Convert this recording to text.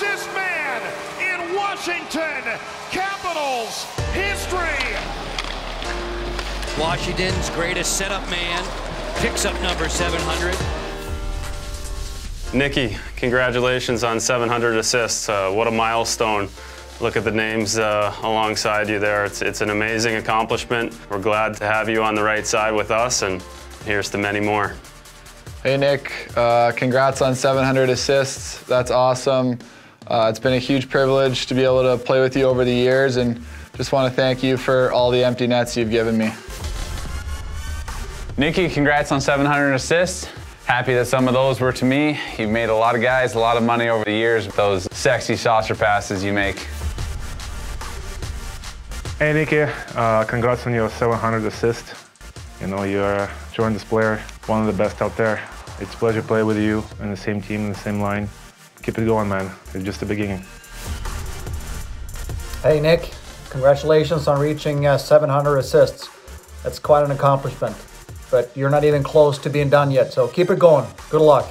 assist man in Washington Capitals history. Washington's greatest setup man picks up number 700. Nicky, congratulations on 700 assists. Uh, what a milestone. Look at the names uh, alongside you there. It's, it's an amazing accomplishment. We're glad to have you on the right side with us, and here's to many more. Hey, Nick. Uh, congrats on 700 assists. That's awesome. Uh, it's been a huge privilege to be able to play with you over the years, and just want to thank you for all the empty nets you've given me. Nicky, congrats on 700 assists. Happy that some of those were to me. You've made a lot of guys a lot of money over the years with those sexy saucer passes you make. Hey, Nicky, uh, congrats on your 700 assist. You know, you're a tremendous player, one of the best out there. It's a pleasure to play with you in the same team, in the same line. Keep it going, man. It's just the beginning. Hey, Nick, congratulations on reaching uh, 700 assists. That's quite an accomplishment. But you're not even close to being done yet, so keep it going. Good luck.